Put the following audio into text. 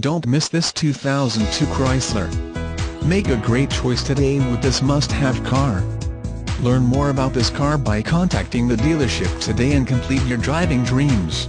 Don't miss this 2002 Chrysler. Make a great choice today with this must-have car. Learn more about this car by contacting the dealership today and complete your driving dreams.